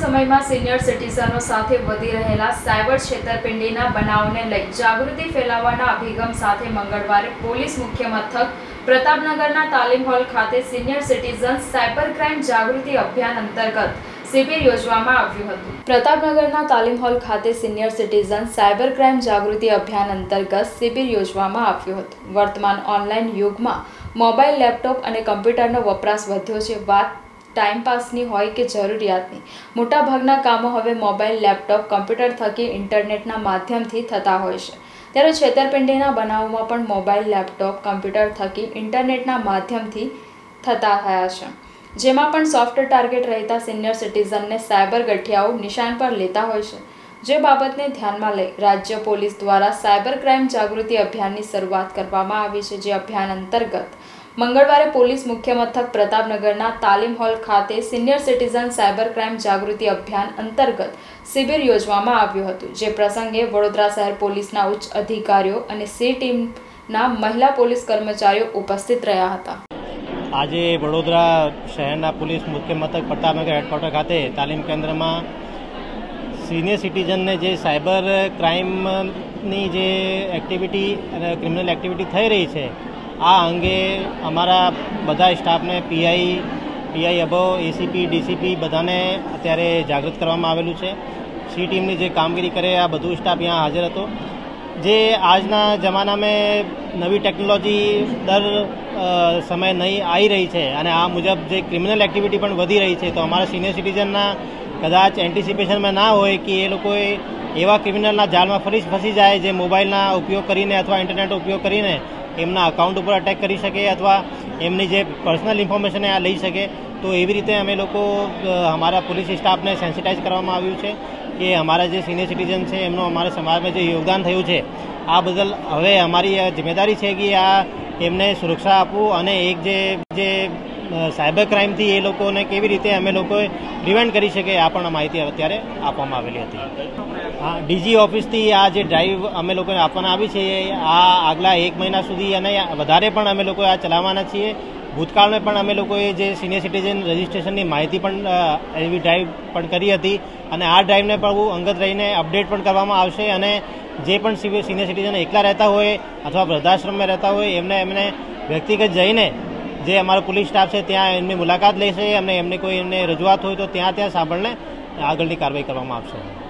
સમયમાં સિનિયર સિટીઝનો સાથે વધી રહેલા સાયબર છેતરપિંડીના બનાવને લઈ જાગૃતિ ફેલાવવાના અભિગમ સાથે મંગળવારે પોલીસ મુખ્ય મથક પ્રતાપનગરના તાલીમ હોલ ખાતે સિનિયર સિટીઝન સાયબર ક્રાઇમ જાગૃતિ અભિયાન અંતર્ગત શિબિર યોજવામાં આવ્યું હતું. પ્રતાપનગરના તાલીમ હોલ ખાતે સિનિયર સિટીઝન સાયબર ક્રાઇમ જાગૃતિ અભિયાન અંતર્ગત શિબિર યોજવામાં આવ્યું હતું. વર્તમાન ઓનલાઈન યુગમાં મોબાઈલ, લેપટોપ અને કમ્પ્યુટરનો વપરાશ વધ્યો છે. વાત ટાઈમપાસની હોય કે જરૂરિયાતની. મોટાભાગના કામો હવે મોબાઈલ, લેપટોપ, કમ્પ્યુટર થકી ઇન્ટરનેટના માધ્યમથી થતા હોય છે. ત્યારે છેતરપિંડીના બનાવોમાં પણ મોબાઈલ, લેપટોપ, કમ્પ્યુટર થકી ઇન્ટરનેટના માધ્યમથી થતા થયા છે. જેમાં પણ સોફ્ટ ટાર્ગેટ રહેતા સિનિયર સિટીઝનને સાયબર ગઠિયાઓ નિશાન પર લેતા હોય છે. જે બાબતને ધ્યાનમાં લઈ રાજ્ય પોલીસ દ્વારા સાયબર ક્રાઇમ જાગૃતિ અભિયાનની શરૂઆત કરવામાં આવી છે, જે અભિયાન અંતર્ગત મંગળવારે પોલીસ મુખ્ય મથક પ્રતાપનગરના તાલીમ હોલ ખાતે સિનિયર સિટીઝન સાયબર ક્રાઇમ જાગૃતિ અભિયાન અંતર્ગત શિબિર યોજવામાં આવ્યું હતું, જે પ્રસંગે વડોદરા શહેર પોલીસના ઉચ્ચ અધિકારીઓ અને સી ટીમના મહિલા પોલીસ કર્મચારીઓ ઉપસ્થિત રહ્યા હતા. આજે વડોદરા શહેરના પોલીસ મુખ્ય મથક પ્રતાપનગર હેડક્વાર્ટર ખાતે તાલીમ કેન્દ્રમાં સિનિયર સિટીઝનને જે સાયબર ક્રાઇમની જે એક્ટિવિટી અને ક્રિમિનલ એક્ટિવિટી થઈ રહી છે આ અંગે અમારા બધા સ્ટાફને પીઆઈ પીઆઈ અબો એસીપી, ડીસીપી બધાને અત્યારે જાગૃત કરવામાં આવેલું છે. સી ટીમની જે કામગીરી કરે આ બધું સ્ટાફ અહીંયા હાજર હતો. જે આજના જમાનામાં નવી ટેકનોલોજી દર સમય નહીં આવી રહી છે અને આ મુજબ જે ક્રિમિનલ એક્ટિવિટી પણ વધી રહી છે, તો અમારા સિનિયર સિટીઝનના કદાચ એન્ટિસિપેશનમાં ના હોય કે એ લોકોએ એવા ક્રિમિનલના જાળમાં ફરી ફસી જાય જે મોબાઈલના ઉપયોગ કરીને અથવા ઇન્ટરનેટનો ઉપયોગ કરીને એમના અકાઉન્ટ ઉપર અટેક કરી શકે અથવા એમની જે પર્સનલ ઇન્ફોર્મેશન આ લઈ શકે, તો એવી રીતે અમે લોકો અમારા પોલીસ સ્ટાફને સેન્સિટાઇઝ કરવામાં આવ્યું છે કે અમારા જે સિનિયર સિટીઝન છે, એમનું અમારા સમાજમાં જે યોગદાન થયું છે, આ બદલ હવે અમારી જિમ્મેદારી છે કે આ એમને સુરક્ષા આપવું અને એક જે જે સાયબર ક્રાઇમથી એ લોકોને કેવી રીતે અમે લોકોએ પ્રિવેન્ટ કરી શકીએ આ પણ માહિતી અત્યારે આપવામાં આવેલી હતી. હા, ડીજી ઓફિસથી આ જે ડ્રાઈવ અમે લોકોને આપવાના આવી છે આ આગલા એક મહિના સુધી અને વધારે પણ અમે લોકો આ ચલાવવાના છીએ. ભૂતકાળમાં પણ અમે લોકોએ જે સિનિયર સિટીઝન રજિસ્ટ્રેશનની માહિતી પણ એવી ડ્રાઈવ પણ કરી હતી અને આ ડ્રાઈવને પણ અંગત રહીને અપડેટ પણ કરવામાં આવશે અને જે પણ સિનિયર સિટીઝન એકલા રહેતા હોય અથવા વૃદ્ધાશ્રમમાં રહેતા હોય, એમને એમને વ્યક્તિગત જઈને જે અમારો પોલીસ સ્ટાફ છે, ત્યાં એમની મુલાકાત લેશે, અને એમને કોઈ એમને રજૂઆત હોય તો ત્યાં ત્યાં સાંભળને આગળની કાર્યવાહી કરવામાં આવશે.